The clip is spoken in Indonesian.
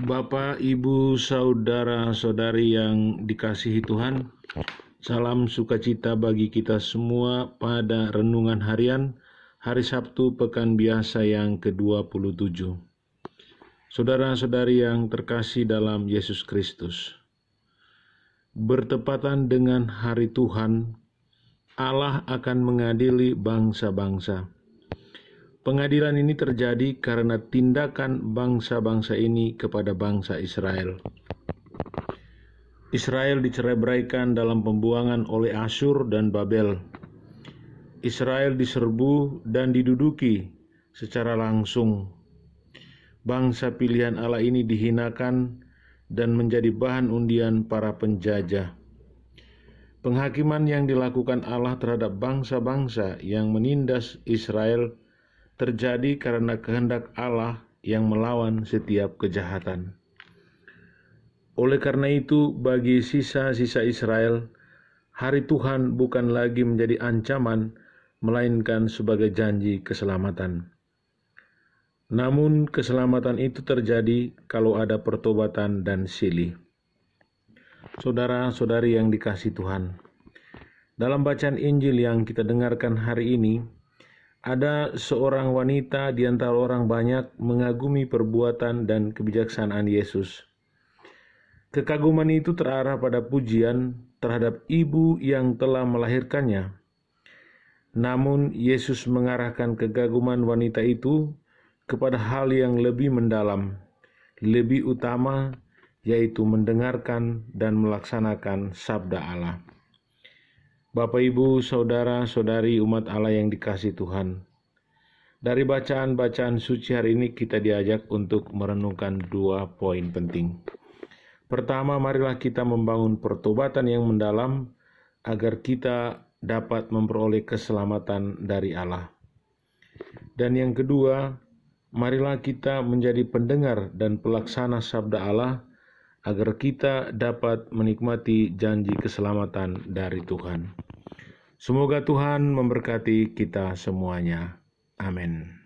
Bapak, Ibu, saudara-saudari yang dikasihi Tuhan, salam sukacita bagi kita semua pada renungan harian hari Sabtu pekan biasa yang ke-27. Saudara-saudari yang terkasih dalam Yesus Kristus. Bertepatan dengan hari Tuhan, Allah akan mengadili bangsa-bangsa Pengadilan ini terjadi karena tindakan bangsa-bangsa ini kepada bangsa Israel. Israel dicerai-beraikan dalam pembuangan oleh Asyur dan Babel. Israel diserbu dan diduduki secara langsung. Bangsa pilihan Allah ini dihinakan dan menjadi bahan undian para penjajah. Penghakiman yang dilakukan Allah terhadap bangsa-bangsa yang menindas Israel terjadi karena kehendak Allah yang melawan setiap kejahatan. Oleh karena itu, bagi sisa-sisa Israel, hari Tuhan bukan lagi menjadi ancaman, melainkan sebagai janji keselamatan. Namun, keselamatan itu terjadi kalau ada pertobatan dan silih. Saudara-saudari yang dikasih Tuhan, dalam bacaan Injil yang kita dengarkan hari ini, ada seorang wanita di antara orang banyak mengagumi perbuatan dan kebijaksanaan Yesus. Kekaguman itu terarah pada pujian terhadap ibu yang telah melahirkannya. Namun, Yesus mengarahkan kekaguman wanita itu kepada hal yang lebih mendalam, lebih utama, yaitu mendengarkan dan melaksanakan sabda Allah. Bapak, Ibu, saudara, saudari, umat Allah yang dikasih Tuhan. Dari bacaan-bacaan suci hari ini kita diajak untuk merenungkan dua poin penting. Pertama, marilah kita membangun pertobatan yang mendalam agar kita dapat memperoleh keselamatan dari Allah. Dan yang kedua, marilah kita menjadi pendengar dan pelaksana sabda Allah agar kita dapat menikmati janji keselamatan dari Tuhan. Semoga Tuhan memberkati kita semuanya. Amin.